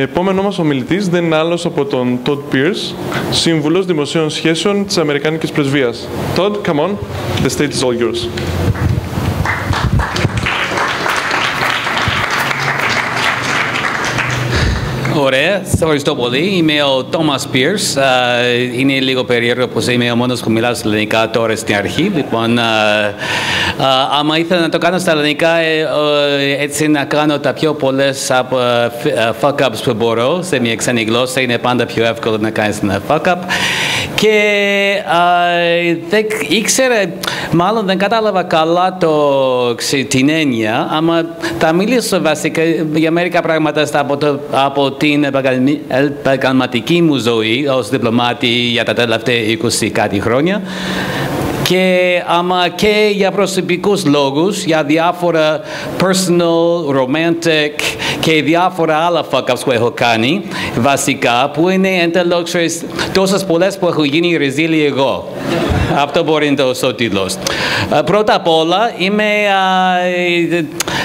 Επόμενο μας ομιλητής δεν είναι άλλος από τον Todd Pierce, Σύμβουλος Δημοσίων Σχέσεων της Αμερικάνικης Πρεσβείας. Todd, come on, the stage is all yours. Ωραία, σας ευχαριστώ πολύ. Είμαι ο Τόμας Πίρς. Είναι λίγο περίεργο πως είμαι ο μόνος που μιλάω στα ελληνικά τώρα στην αρχή. Λοιπόν, άμα ήθελα να το κάνω στα ελληνικά, ε, έτσι να κάνω τα πιο πολλές fuck-ups που μπορώ σε μια ξένη γλώσσα, είναι πάντα πιο εύκολο να κάνεις ένα fuck-up. Και δεν ήξερα, μάλλον δεν κατάλαβα καλά το, την έννοια, άμα τα μιλήσω βασικά για μερικά πράγματα από, το, από την επαγγελματική μου ζωή ως διπλωμάτη για τα τελευταία 20 κάτι χρόνια και άμα και για προσωπικούς λόγους, για διάφορα personal, romantic και διάφορα άλλα fuck-ups που έχω κάνει, βασικά, που είναι εντελώς τόσες πολλές που έχω γίνει ρεζίλη εγώ. Αυτό μπορεί να το ο τίτλος. Πρώτα απ' όλα, είμαι,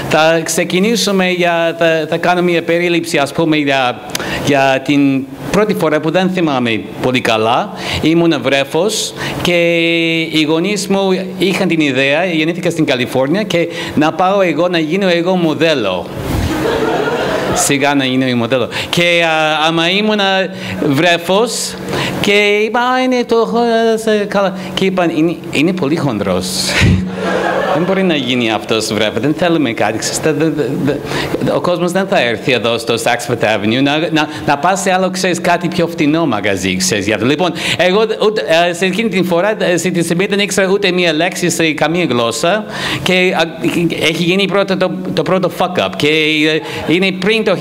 θα ξεκινήσουμε, για, θα, θα κάνω μια περίληψη, ας πούμε, για, για την πρώτη φορά που δεν θυμάμαι πολύ καλά. Ήμουν βρέφος και οι γονείς μου είχαν την ιδέα, γεννήθηκα στην Καλιφόρνια και να πάω εγώ να γίνω εγώ μοντέλο σιγά να είναι μοντέλο. Και α, άμα ήμουν βρέφος και είπα, είναι το καλά. Και είπαν, είναι, είναι πολύ χοντρός. Δεν μπορεί να γίνει αυτός βρέφο. Δεν θέλουμε κάτι. Ο κόσμος δεν θα έρθει εδώ στο Saxford Avenue να, να, να πα σε άλλο ξέρεις, κάτι πιο φτηνό μαγαζί. Ξέρεις, για Λοιπόν, εγώ ούτε, σε εκείνη την φορά, σε τη στιγμή δεν ήξερα ούτε μία λέξη σε καμία γλώσσα και έχει γίνει πρώτο, το, το πρώτο fuck up. Και ε, είναι πριν το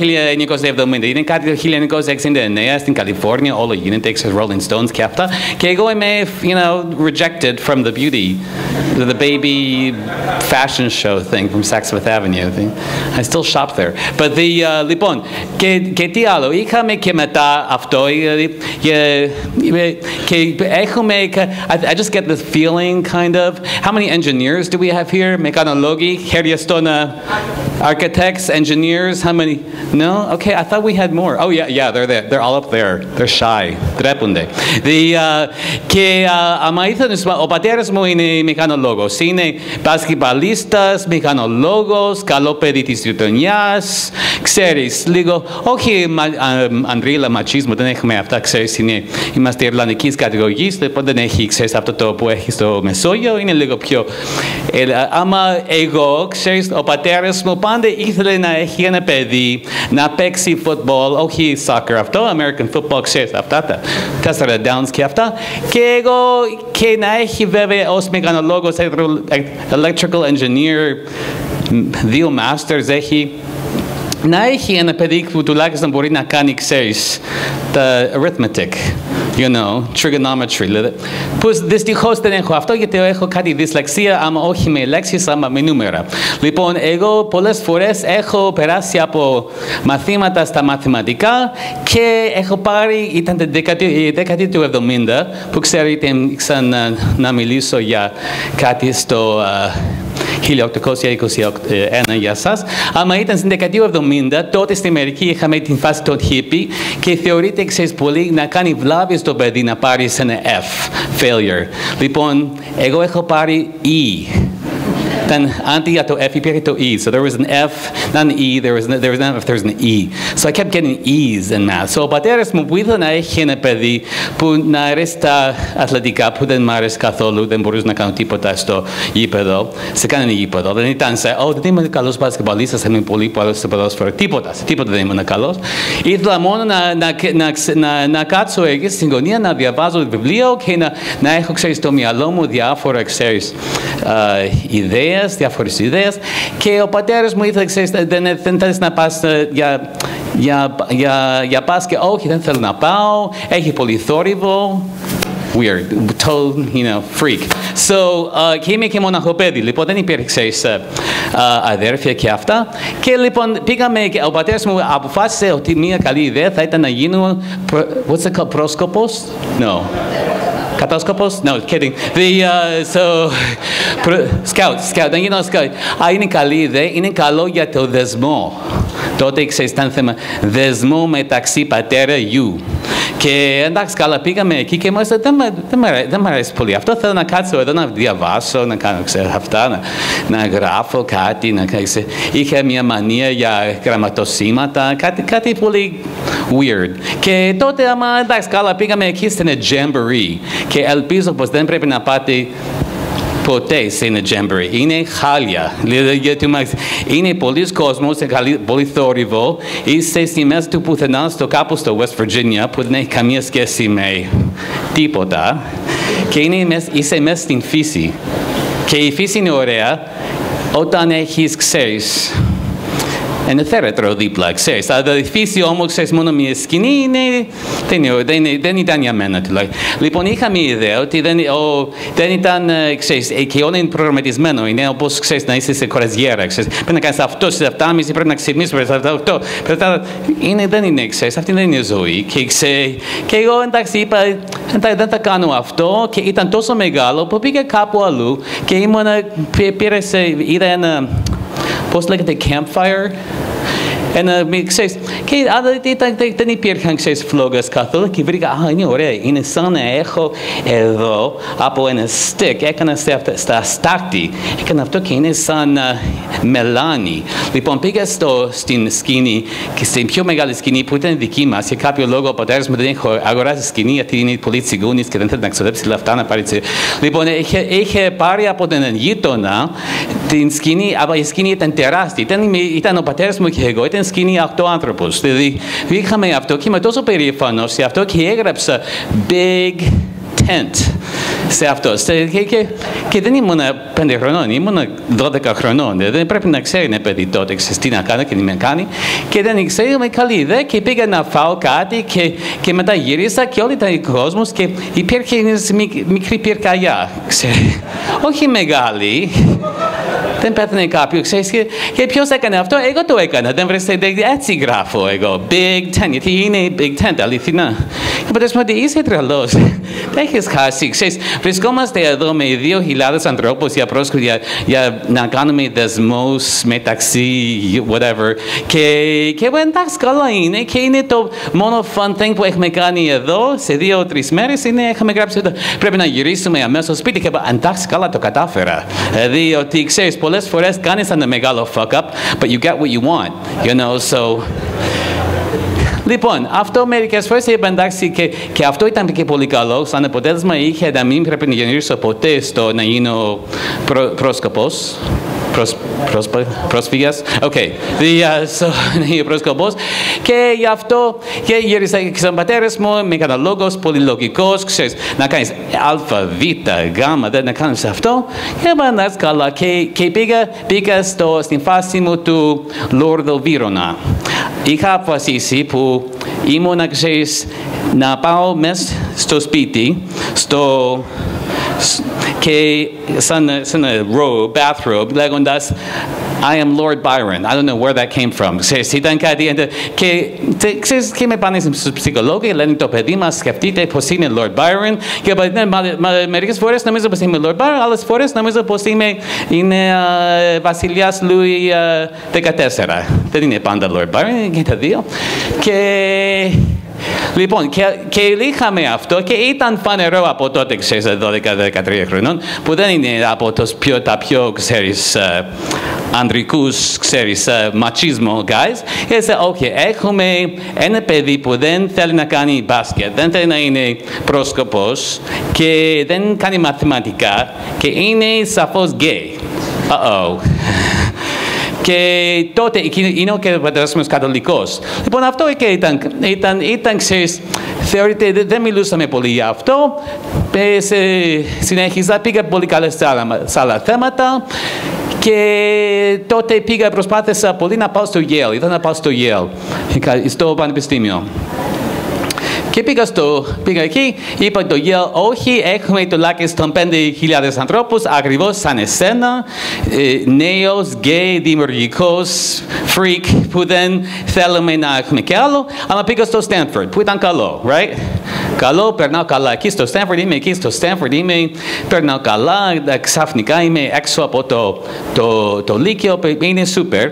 1970, είναι κάτι το 1969 στην Καλιφόρνια, όλο γίνεται, ξέρεις, Rolling Stones και αυτά. Και εγώ είμαι, you know, rejected from the beauty, the baby fashion show thing from Saxford Avenue. I still shop there. But the, uh, λοιπόν, και, και τι άλλο, είχαμε και μετά αυτό, και έχουμε, I, I just get this feeling kind of, how many engineers do we have here? Μεκανολόγοι, χέρια στον architects, engineers, how many? No? Okay, I thought we had more. Oh yeah, yeah, they're there. They're all up there. They're shy. Τρέπονται. The, uh, και uh, άμα ήθελες, ο πατέρας μου είναι μηχανολόγος. Είναι μπασκετμπαλίστας, μηχανολόγος, καλό παιδί της γειτονιάς. Ξέρεις, λίγο, όχι μα, αντρίλα, ματσίσμο, δεν έχουμε αυτά, ξέρεις, είναι, είμαστε Ιρλανδικής κατηγορικής, λοιπόν δεν έχει, ξέρεις, αυτό το που έχει στο Μεσόγειο, είναι λίγο πιο... Ε, άμα εγώ, ξέρεις, ο πατέρας μου πάντα ήθελε να έχει ένα παιδί, να παίξει football, όχι soccer αυτό, American football, ξέρεις, αυτά τα τέσσερα downs και αυτά. Και εγώ, και να έχει βέβαια ως μηχανολόγος, electrical engineer, δύο masters έχει, να έχει ένα παιδί που τουλάχιστον μπορεί να κάνει, ξέρεις, τα arithmetic, you know, trigonometry. Που δυστυχώ δεν έχω αυτό γιατί έχω κάτι δυσλεξία, άμα όχι με λέξεις, άμα με νούμερα. Λοιπόν, εγώ πολλές φορές έχω περάσει από μαθήματα στα μαθηματικά και έχω πάρει, ήταν την δεκαετία του 70, που ξέρετε, ξανά να μιλήσω για κάτι στο 1821 για σας. Άμα ήταν στην δεκαετία 70, τότε στην Αμερική είχαμε την φάση των hippie και θεωρείται ξέρεις πολύ να κάνει βλάβη στο παιδί να πάρει ένα F, failure. Λοιπόν, εγώ έχω πάρει E then anti to F, υπήρχε το E. So there was an F, not an E, there was, there was an F, there was an E. So I kept getting E's in math. So ο πατέρας μου που ήθελε να έχει ένα παιδί που να αρέσει τα αθλητικά, που δεν μ' άρεσε καθόλου, δεν μπορούσε να κάνω τίποτα στο γήπεδο, σε κανένα γήπεδο. Δεν ήταν σε, oh, δεν είμαι καλός μπασκετμπαλίστας, είμαι πολύ καλός στο ποδόσφαιρο. Τίποτα, τίποτα δεν ήμουν καλός. Ήθελα μόνο να, να, να, να, να κάτσω εκεί στην γωνία, να διαβάζω βιβλίο και να, να έχω, ξέρεις, στο μυαλό μου διάφορα, ξέρεις, uh, ιδέες ιδέες, διάφορες ιδέες και ο πατέρας μου ήθελε, ξέρεις, δεν, δεν θέλεις να πας ε, για, για, για, για πας και όχι, δεν θέλω να πάω, έχει πολύ θόρυβο, weird, total, you know, freak. So, uh, και είμαι και μοναχοπέδι, λοιπόν δεν υπήρχε, ξέρεις, uh, αδέρφια και αυτά. Και λοιπόν πήγαμε, και ο πατέρας μου αποφάσισε ότι μια καλή ιδέα θα ήταν να γίνω, what's it called, πρόσκοπος; No. Κατάσκοπος; No, kidding. The, uh, so, προ- scout, scout, δεν γίνω scout; Α, είναι καλή ιδέα, είναι καλό για το δεσμό. Τότε ξέρεις, ήταν θέμα δεσμό μεταξύ πατέρα γιου. Και εντάξει, καλά, πήγαμε εκεί και μας δεν, μ' δεν, μ' αρέ- δεν μ' αρέσει πολύ. Αυτό θέλω να κάτσω εδώ να διαβάσω, να κάνω ξέρω, αυτά, να, να γράφω κάτι. Να, ξέρω, είχα μια μανία για γραμματοσύματα, κάτι, κάτι πολύ weird. Και τότε, άμα εντάξει, καλά, πήγαμε εκεί στην Jamboree και ελπίζω πως δεν πρέπει να πάτε ποτέ σε ένα jamboree. Είναι χάλια. Δηλαδή, γιατί μας- είναι πολλοί κόσμος, είναι καλή- πολύ θόρυβο. Είσαι στη μέση του πουθενά, στο κάπου στο West Virginia, που δεν έχει καμία σχέση με τίποτα. Και είναι, μες- είσαι μέσα στην φύση. Και η φύση είναι ωραία όταν έχεις, ξέρεις, ένα θέρετρο δίπλα, ξέρεις. Αλλά η φύση όμως, ξέρεις, μόνο μια σκηνή είναι, δεν, είναι, δεν, είναι- δεν ήταν για μένα τουλάχιστον. Λοιπόν, είχα μια ιδέα ότι δεν, ο, δεν ήταν, ε, ξέρεις, ε, και όλο είναι προγραμματισμένο. Είναι όπως, ξέρεις, να είσαι σε κοραζιέρα, ξέρεις. Πρέπει να κάνεις αυτό στις 7.30, πρέπει να ξυπνήσεις, πρέπει να κάνεις αυτό. Πρέπει να... Είναι, δεν είναι, ξέρεις, αυτή δεν είναι ζωή. Και, ξέρεις, και εγώ, εντάξει, είπα, εντάξει, δεν θα κάνω αυτό και ήταν τόσο μεγάλο που πήγα κάπου αλλού και ήμουν, πή- πήρε σε, είδα ένα, close like the campfire Ένα, μη- ξέρεις, και αλλά ήταν, δεν, δεν υπήρχαν, ξέρεις, φλόγες καθόλου και βρήκα, α, είναι ωραία, είναι σαν να έχω εδώ από ένα stick, έκανα σε αυτά- στα στάχτη, έκανα αυτό και είναι σαν α, μελάνι. Λοιπόν, πήγα στο, στην σκηνή και στην πιο μεγάλη σκηνή που ήταν δική μας, για κάποιο λόγο ο πατέρας μου δεν είχε αγοράσει σκηνή γιατί είναι πολύ τσιγκούνης και δεν θέλει να ξοδέψει λεφτά να πάρει τσι- Λοιπόν, είχε, είχε πάρει από τον γείτονα την σκηνή, αλλά η σκηνή ήταν τεράστια. Ήταν, ήταν ο πατέρας μου και εγώ, ήταν σκηνή οκτώ άνθρωπος. Δηλαδή, είχαμε αυτό και είμαι τόσο περήφανος σε αυτό και έγραψα Big Tent σε αυτό. Σε- Και, και, και δεν ήμουν πέντε χρονών, ήμουν 12 χρονών. Δεν πρέπει να ξέρει ένα παιδί τότε, ξέρεις τι να κάνει και τι να κάνει. Και δεν ήξερε, είμαι καλή ιδέα και πήγα να φάω κάτι και, και μετά γύρισα και όλοι ήταν κόσμος και υπήρχε μια μικ- μικρή πυρκαγιά, ξέρεις. Όχι μεγάλη. Δεν πέθανε κάποιο, ξέρεις, και, και ποιος έκανε αυτό, εγώ το έκανα, δεν βρέστε, έτσι γράφω εγώ, Big Ten, γιατί είναι Big Ten, αληθινά. Και πατέρας μου ότι είσαι τρελός, δεν έχεις χάσει, ξέρεις, βρισκόμαστε εδώ με 2.000 ανθρώπους για πρόσκομα, για, για να κάνουμε δεσμούς μεταξύ, whatever, και, και εντάξει, καλά είναι, και είναι το μόνο fun thing που έχουμε κάνει εδώ, σε δύο-τρεις μέρες, είναι, έχουμε γράψει εδώ, πρέπει να γυρίσουμε αμέσως στο σπίτι και είπα, εντάξει, καλά το κατάφερα. Δηλαδή, ότι ξέρεις, πολλές φορές κάνεις ένα μεγάλο fuck up, but you get what you want, you know, so... Λοιπόν, αυτό μερικές φορές είπα εντάξει και, και αυτό ήταν και πολύ καλό. Σαν αποτέλεσμα είχε να μην πρέπει να γεννήσω ποτέ στο να γίνω προ, πρόσκοπος. Προς, πρόσπα, πρόσφυγας. Οκ. Okay. Uh, so, να γίνω πρόσκοπος. Και γι' αυτό και γύρισα και στον πατέρα μου με ένα λόγος πολύ λογικός. Ξέρεις, να κάνεις α, β, γ, δεν να κάνεις αυτό. Και είπα, εντάξει καλά. Και, και πήγα, πήγα στο, στην φάση μου του Λόρδο Βύρωνα. Είχα αποφασίσει που ήμουν, ξέρεις, να πάω μέσα στο σπίτι, στο, σ- και σαν, σαν ένα robe, bathrobe, λέγοντας I am Lord Byron. I don't know where that came from. Ξέρεις, ήταν κάτι... εντε- Και, τε- ξέρεις, και με πάνε στους ψυχολόγοι, λένε το παιδί μας, σκεφτείτε πως είναι Lord Byron. Και είπα, ναι, μα, μα, μερικές φορές νομίζω πως είμαι Lord Byron, άλλες φορές νομίζω πως είμαι είναι, uh, βασιλιάς Λούι uh, 14. Δεν είναι πάντα Lord Byron, είναι και τα δύο. Και Λοιπόν, και, και είχαμε αυτό και ήταν φανερό από τότε, ξέρεις, 12-13 χρονών, που δεν είναι από τους πιο, τα πιο, ξέρεις, ε, ανδρικούς, ξέρεις, ε, ματσίσμο guys. Και έτσι, ok, έχουμε ένα παιδί που δεν θέλει να κάνει μπάσκετ, δεν θέλει να είναι πρόσκοπος και δεν κάνει μαθηματικά και είναι σαφώς γκέι. Uh-oh. Και τότε εκείνο- είναι και ο πατέρας μου καθολικός. Λοιπόν, αυτό και ήταν, ήταν, ήταν ξέρεις, θεωρείται, δεν- δεν μιλούσαμε πολύ για αυτό. Ε, σε, συνέχιζα, πήγα πολύ καλά σε άλλα, σε άλλα θέματα. Και τότε πήγα, προσπάθησα πολύ να πάω στο Yale. Ήθελα να πάω στο Yale, στο πανεπιστήμιο. Και πήγα, στο, πήγα εκεί, είπα το Yale, όχι, έχουμε τουλάχιστον 5.000 ανθρώπους, ακριβώς σαν εσένα, ε, νέος, γκέι, δημιουργικός, freak, που δεν θέλουμε να έχουμε κι άλλο, αλλά πήγα στο Stanford, που ήταν καλό, right? Καλό, περνάω καλά. Εκεί στο Stanford είμαι, εκεί στο Stanford είμαι, περνάω καλά. ε, Ξαφνικά είμαι έξω από το, το, το Λύκειο, είναι super.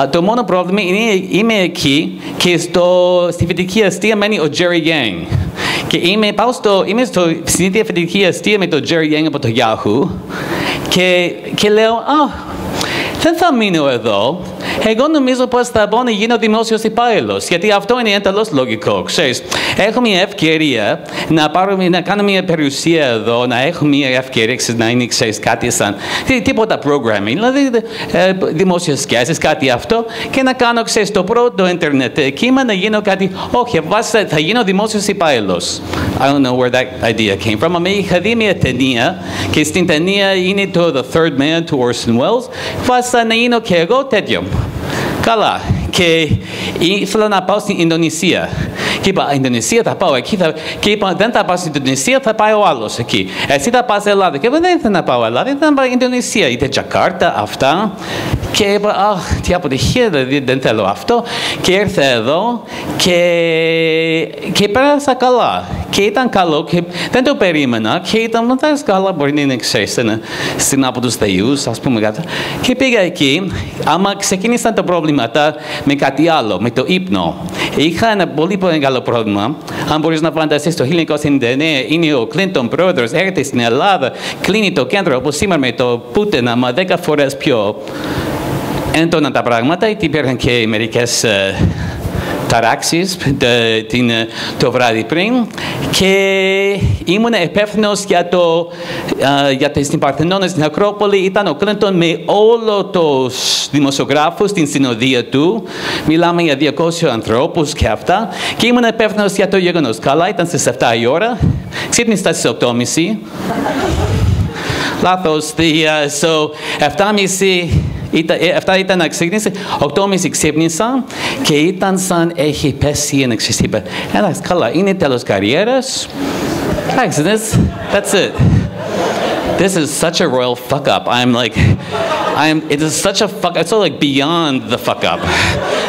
Α, Το μόνο πρόβλημα είναι είμαι εκεί και στο, στη φοιτητική αστεία μένει ο Jerry Yang. Και είμαι, πάω στο, είμαι στο, στην ίδια φοιτητική αστεία με τον Jerry Yang από το Yahoo και, και λέω, α, δεν θα μείνω εδώ. Εγώ νομίζω πως θα μπορώ να γίνω δημόσιος υπάλληλος, γιατί αυτό είναι εντελώς λογικό. Ξέρεις, έχω μια ευκαιρία να, πάρω, να κάνω μια περιουσία εδώ, να έχω μια ευκαιρία ξέρεις, να είναι ξέρεις, κάτι σαν τί- τίποτα programming, δηλαδή ε, δημόσιες σχέσεις, κάτι αυτό, και να κάνω ξέρεις, το πρώτο ίντερνετ κύμα να γίνω κάτι, όχι, βάσα, θα γίνω δημόσιος υπάλληλος. I don't know where that idea came from. Αλλά είχα δει μια ταινία και στην ταινία είναι το The Third Man του Orson Welles. Βάσα να γίνω και εγώ τέτοιο. Καλά. Και ήθελα να πάω στην Ινδονησία. Και είπα, Ινδονησία θα πάω εκεί. Θα... Και είπα, δεν θα πάω στην Ινδονησία, θα πάει ο άλλος εκεί. Εσύ θα πας Ελλάδα. Και είπα, δεν ήθελα να πάω Ελλάδα, ήθελα να πάω Ινδονησία. Είτε Τζακάρτα, αυτά. Και είπα, αχ, τι αποτυχία, δηλαδή δεν θέλω αυτό. Και ήρθα εδώ και, και πέρασα καλά. Και ήταν καλό και δεν το περίμενα. Και ήταν, μα δεν καλά, μπορεί να είναι ξέρεις, ένα- στην από τους θεούς, ας πούμε κάτι. Και πήγα εκεί, άμα ξεκίνησαν τα προβλήματα με κάτι άλλο, με το ύπνο. Είχα ένα πολύ πολύ μεγάλο πρόβλημα. Αν μπορείς να φανταστείς, το 1999 είναι ο Κλίντον πρόεδρος, έρχεται στην Ελλάδα, κλείνει το κέντρο, όπως σήμερα με το Πούτιν, άμα 10 φορές πιο έντονα τα πράγματα, γιατί υπήρχαν και μερικές ε, ταράξεις τε- την, ε, το βράδυ πριν. Και ήμουν υπεύθυνο για το ε, για τη, στην Παρθενώνα στην Ακρόπολη. Ήταν ο Κλίντον με όλο τους δημοσιογράφους στην συνοδεία του. Μιλάμε για 200 ανθρώπους και αυτά. Και ήμουν υπεύθυνο για το γεγονός. Καλά ήταν στις 7 η ώρα. Ξύπνησα στις 8.30 Λάθος. The, uh, so, 7.30 ήταν, ε, αυτά ήταν να ξεκινήσει. 8.30 ξύπνησα και ήταν σαν έχει πέσει ένα ξεσίπε. Εντάξει, καλά, είναι τέλος καριέρας. Εντάξει, that's, that's it. This is such a royal fuck up. I'm like, I'm, it is such a fuck, it's so like beyond the fuck up.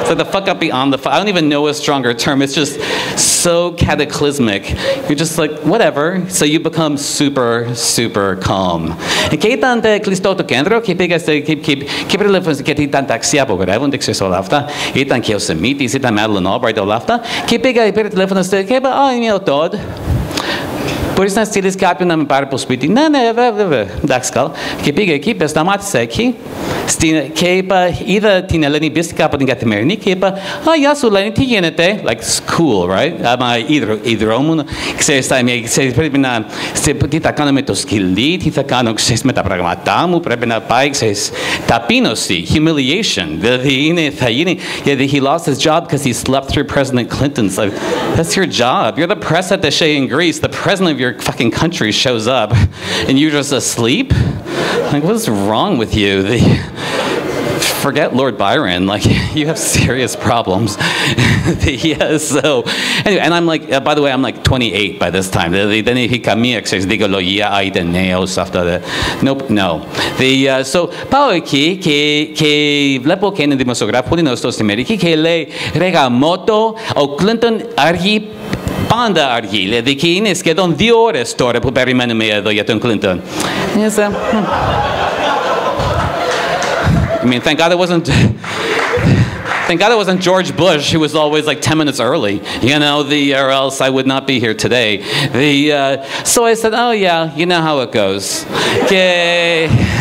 It's like the fuck up beyond the fuck, I don't even know a stronger term. It's just so cataclysmic. You're just like, whatever. So you become super, super calm. Και ήταν ε, κλειστό το κέντρο και πήγα σε, και, και, και πριλέφωνε γιατί ήταν ταξί απογορεύονται, ξέρεις όλα αυτά. Ήταν και ο Σεμίτης, ήταν Μάντλεν Albright, όλα αυτά. Και πήγα, πήρε τηλέφωνο στο- και είπα, α, είναι ο Τόντ. Μπορείς να στείλεις κάποιον να με πάρει από σπίτι. Ναι, ναι, βέβαια, βέβαια. Εντάξει, καλά. Και πήγα εκεί, πες, σταμάτησα εκεί. Στην, και είπα, είδα την Ελένη Μπίστικα από την καθημερινή και είπα, Α, γεια σου, Ελένη, τι γίνεται; Like, it's cool, right? Άμα ίδρο- ιδρώμουν, ξέρεις, θα, ξέρεις, πρέπει να, σε- τι θα κάνω με το σκυλί, τι θα κάνω, ξέρεις, με τα πράγματά μου, πρέπει να πάει, ξέρεις, ταπείνωση, humiliation. Δηλαδή, είναι, θα γίνει, γιατί he lost his job because he slept through President Clinton's. Like, that's your job. You're the press attaché in Greece. The president of your fucking country shows up, and you're just asleep. Like, what's wrong with you? The, forget Lord Byron. Like, you have serious problems. yeah, so anyway, and I'm like, uh, by the way, I'm like 28 by this time. The- the- Δεν έχει καμία ξέρεις, δικαιολογία, α, είτε νέος, αυτά. δε- Nope, no. The, uh, so, πάω εκεί και, και βλέπω και έναν δημοσιογράφο πολύ γνωστό στην Αμερική και λέει, ρε γαμότο, ο Κλίντον αργεί Πάντα αργεί, δηλαδή και είναι σχεδόν δύο ώρες τώρα που περιμένουμε εδώ για τον Κλίντον. Yes, uh, hmm. I mean, thank God it wasn't. Thank God it wasn't George Bush who was always like 10 minutes early, you know, the, or else I would not be here today. The, uh, so I said, oh yeah, you know how it goes. Okay.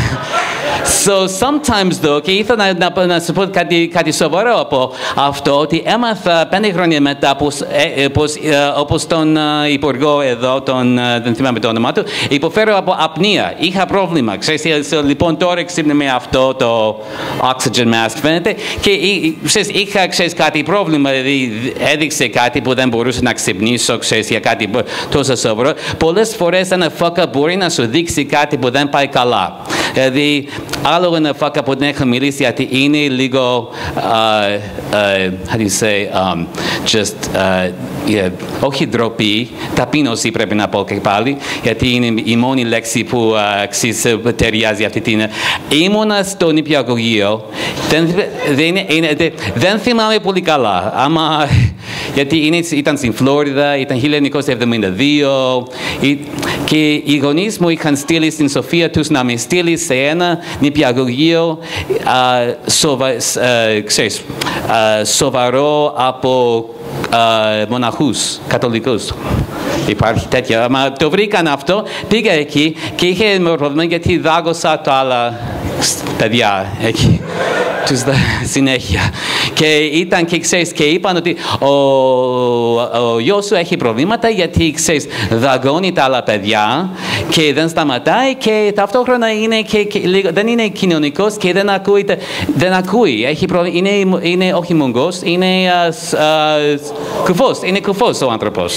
So sometimes though, και ήθελα να, να, να σου πω κάτι, κάτι σοβαρό από αυτό, ότι έμαθα πέντε χρόνια μετά πως, ε, ε, πως, ε, όπως τον ε, υπουργό εδώ, τον, ε, δεν θυμάμαι το όνομά του, υποφέρω από απνία. Είχα πρόβλημα. Ξέρεις, ε, so, λοιπόν τώρα ξύπνη με αυτό το oxygen mask φαίνεται και ε, ξέρεις, είχα ξέρεις, κάτι πρόβλημα, δηλαδή έδειξε κάτι που δεν μπορούσα να ξυπνήσω, ξέρεις, για κάτι που- τόσο σοβαρό. Πολλές φορές ένα fuck up μπορεί να σου δείξει κάτι που δεν πάει καλά. Δηλαδή, άλλο ένα fuck up που δεν έχω μιλήσει γιατί είναι λίγο, uh, uh, how do you say, um, just, uh, yeah, όχι ντροπή, ταπείνωση πρέπει να πω και πάλι, γιατί είναι η μόνη λέξη που uh, ξέρεις, ε, ταιριάζει αυτή την... Ήμουνα στο νηπιαγωγείο, δεν, δεν, είναι, δεν θυμάμαι πολύ καλά, άμα Γιατί είναι, ήταν στην Φλόριδα, ήταν 1972 ή- και οι γονείς μου είχαν στείλει στην Σοφία τους να με στείλει σε ένα νηπιαγωγείο α, σοβα, σ- α, ξέρεις, α, σοβαρό από α, μοναχούς, καθολικούς. Υπάρχει τέτοια. Μα το βρήκαν αυτό, πήγα εκεί και είχε πρόβλημα γιατί δάγωσα τα άλλα παιδιά εκεί. Τους δα- συνέχεια. Και ήταν και ξέρεις, και είπαν ότι ο, ο γιος σου έχει προβλήματα γιατί ξέρεις, δαγώνει τα άλλα παιδιά και δεν σταματάει και ταυτόχρονα είναι και, και λίγο, δεν είναι κοινωνικός και δεν ακούει, δεν ακούει. Έχει προβλή- είναι, είναι όχι μουγκός, είναι ας, σ- ας, κουφός, είναι κουφός ο άνθρωπος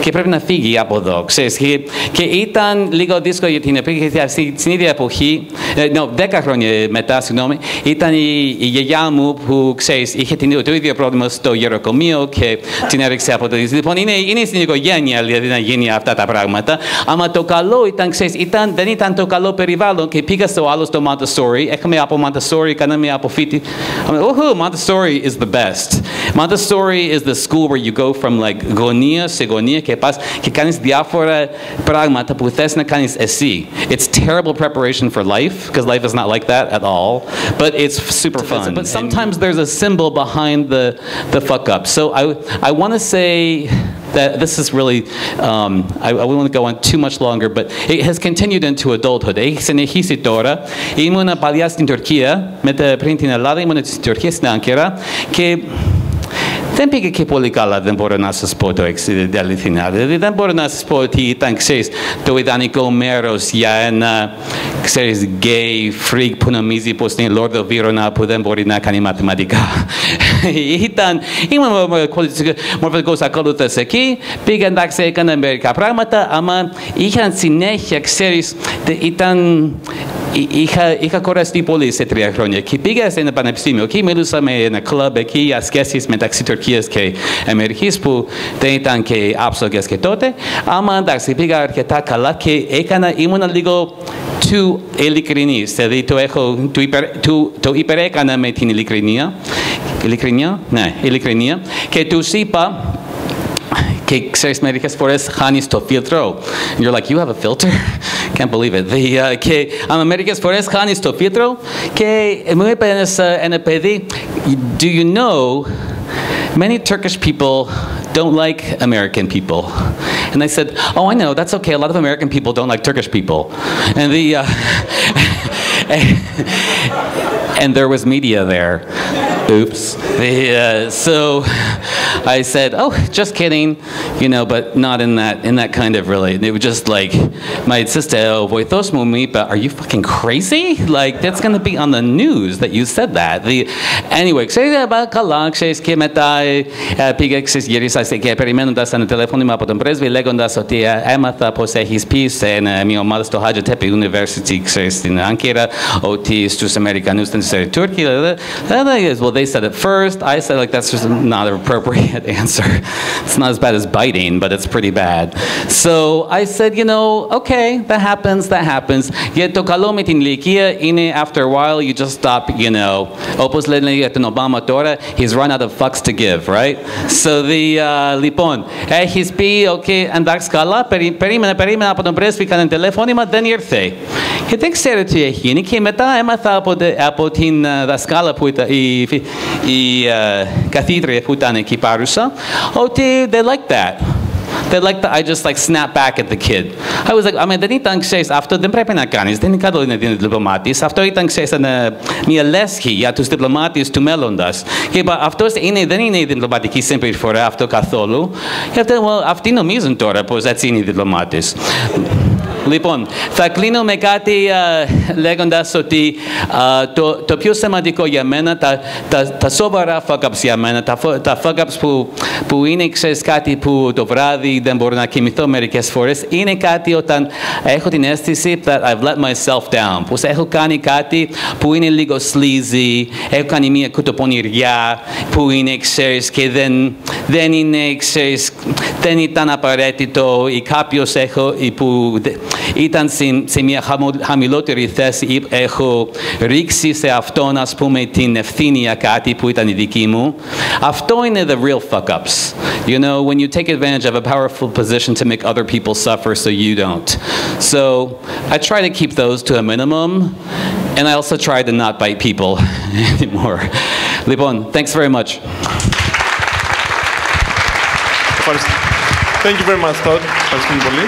και πρέπει να φύγει από εδώ. Ξέρεις, και, και ήταν λίγο δύσκολο για την εποχή, γιατί στη- στην ίδια εποχή, ε, no, 10 χρόνια μετά, συγγνώμη, ήταν η, η γιαγιά μου που, ξέρεις, είχε την, το ίδιο πρόβλημα στο γεροκομείο και την έριξε από το Λοιπόν, είναι, είναι στην οικογένεια δηλαδή να γίνει αυτά τα πράγματα. Αλλά το καλό ήταν, ξέρεις, ήταν, δεν ήταν το καλό περιβάλλον και πήγα στο άλλο στο Montessori. Έχαμε από Montessori, κάναμε αποφύτη. Oh, Montessori is the best. Montessori is the school where you go from like γωνία σε γωνία και πας και κάνεις διάφορα πράγματα που θες να κάνεις εσύ. It's terrible preparation for life, because life is not like that at all, but it's super fun. But sometimes there's a symbol behind the, the fuck up. So I, I want to say that this is really, um, I, I won't go on too much longer, but it has continued into adulthood. Έχει συνεχίσει τώρα. Ήμουν παλιά στην Τουρκία, μετά πριν την Ελλάδα, ήμουν στην Τουρκία, στην Άγκυρα και δεν πήγε και πολύ καλά, δεν μπορώ να σας πω το εξή, την αληθινά. Δηλαδή δεν μπορώ να σας πω ότι ήταν, ξέρεις, το ιδανικό μέρος για ένα, ξέρεις, gay freak που νομίζει πως είναι Λόρδο Βίρονα που δεν μπορεί να κάνει μαθηματικά. ήταν, ήμουν μορφωτικός ακολούθας εκεί, πήγα εντάξει, έκανα μερικά πράγματα, αλλά είχαν συνέχεια, ξέρεις, ήταν, Εί- Είχα, είχα κοραστεί πολύ σε τρία χρόνια και πήγα σε ένα πανεπιστήμιο. Εκεί μιλούσα με ένα κλαμπ εκεί για σχέσεις μεταξύ Τουρκίας και Αμερικής που δεν ήταν και άψογες και τότε. Αλλά εντάξει, πήγα αρκετά καλά και έκανα, ήμουν λίγο too ειλικρινής. Δηλαδή το, έχω, το, υπερ, το, το υπερέκανα με την ειλικρινία. Ειλικρινία; Ναι, ειλικρινία. Και τους είπα, και ξέρεις μερικές φορές χάνεις το φίλτρο. And you're like, you have a filter? can't believe it. The, uh, que I'm Americas Forest Janis to Pietro, que muy apenas NPD. Do you know many Turkish people don't like American people? And they said, oh, I know, that's okay. A lot of American people don't like Turkish people. And the... Uh, and there was media there. Oops. Yeah, uh, so I said, "Oh, just kidding," you know, but not in that in that kind of really. It was just like my sister, "Oh, boy, those vosotros But are you fucking crazy? Like that's gonna be on the news that you said that." The anyway, University about καλά, ξέρεις και μετά ε, πήγα ξέρεις, γυρίσα σε- και περιμένοντας ένα τηλέφωνο από τον πρέσβη λέγοντας ότι ε, έμαθα πως έχεις πει σε ένα- μια ομάδα στο Hacettepe University ξέρεις, στην Άγκυρα ότι στους Αμερικανούς δεν τους Τούρκοι. Well, they said it first. I said like that's just not an appropriate answer. It's not as bad as biting, but it's pretty bad. So I said, you know, okay, that happens, that happens. Γιατί το καλό με την ηλικία είναι after a while you just stop, you know. Όπως λένε για τον Obama τώρα, he's run out of fucks to give, right? So the, uh, λοιπόν, έχεις πει, okay, εντάξει καλά, περί, περίμενα, περίμενα από τον πρέσβη, κανένα τηλέφωνημα, δεν ήρθε. Και δεν ξέρω τι έχει γίνει και μετά έμαθα από, τε- από την uh, δασκάλα που ήταν, η, η uh, καθήτρια που ήταν εκεί παρούσα, ότι they like that. They like that I just like snap back at the kid. I was like, I mean, δεν ήταν, ξέρεις, αυτό δεν πρέπει να κάνεις, δεν είναι καλό να είναι διπλωμάτης. Αυτό ήταν, ξέρεις, ένα, μια λέσχη για τους διπλωμάτες του μέλλοντας. Και είπα, αυτός είναι, δεν είναι η διπλωματική συμπεριφορά αυτό καθόλου. Και αυτό, well, αυτοί νομίζουν τώρα πως έτσι είναι οι διπλωμάτες. Λοιπόν, θα κλείνω με κάτι α, λέγοντας ότι α, το, το πιο σημαντικό για μένα, τα, τα, τα σοβαρά fuck-ups για μένα, τα, φο- τα fuck-ups που, που είναι, ξέρεις, κάτι που το βράδυ δεν μπορώ να κοιμηθώ μερικές φορές, είναι κάτι όταν έχω την αίσθηση that I've let myself down, πως έχω κάνει κάτι που είναι λίγο sleazy, έχω κάνει μια κουτοπονηριά που είναι, ξέρεις, και δεν, δεν είναι, ξέρεις, δεν ήταν απαραίτητο ή κάποιος έχω, ή που, δε- ήταν σε, σε μια χαμο- χαμηλότερη θέση, ή έχω ρίξει σε αυτόν, ας πούμε, την ευθύνη για κάτι που ήταν η δική μου. Αυτό είναι the real fuck-ups. You know, when you take advantage of a powerful position to make other people suffer so you don't. So I try to keep those to a minimum, and I also try to not bite people anymore. Λοιπόν, thanks very much. Ευχαριστώ. Thank you very much, Todd. Ευχαριστούμε πολύ.